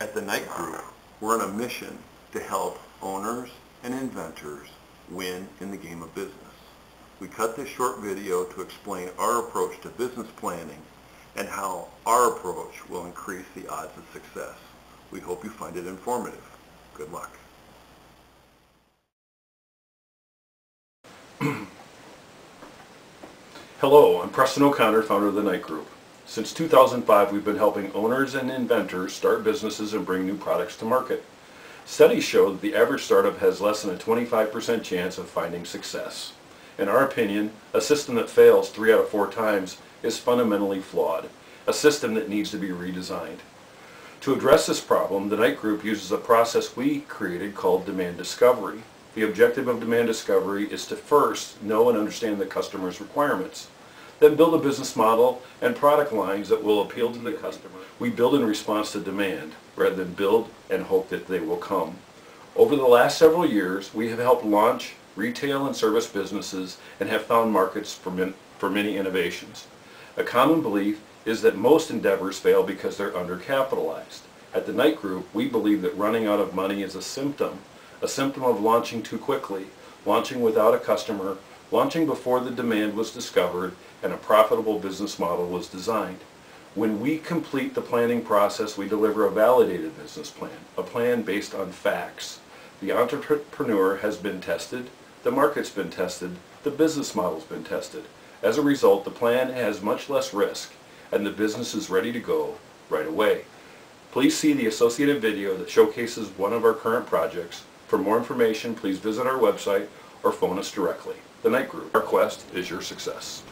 At the Knight Group, we're on a mission to help owners and inventors win in the game of business. We cut this short video to explain our approach to business planning and how our approach will increase the odds of success. We hope you find it informative. Good luck. Hello, I'm Preston O'Connor, founder of the Knight Group. Since 2005, we've been helping owners and inventors start businesses and bring new products to market. Studies show that the average startup has less than a 25% chance of finding success. In our opinion, a system that fails three out of four times is fundamentally flawed, a system that needs to be redesigned. To address this problem, the Knight Group uses a process we created called demand discovery. The objective of demand discovery is to first know and understand the customer's requirements, then build a business model and product lines that will appeal to the customer. We build in response to demand rather than build and hope that they will come. Over the last several years, we have helped launch retail and service businesses and have found markets for, min- for many innovations. A common belief is that most endeavors fail because they're undercapitalized. At the Knight Group, we believe that running out of money is a symptom, a symptom of launching too quickly, launching without a customer, launching before the demand was discovered and a profitable business model was designed. When we complete the planning process, we deliver a validated business plan, a plan based on facts. The entrepreneur has been tested, the market's been tested, the business model's been tested. As a result, the plan has much less risk and the business is ready to go right away. Please see the associated video that showcases one of our current projects. For more information, please visit our website or phone us directly. The Knight Group, our quest is your success.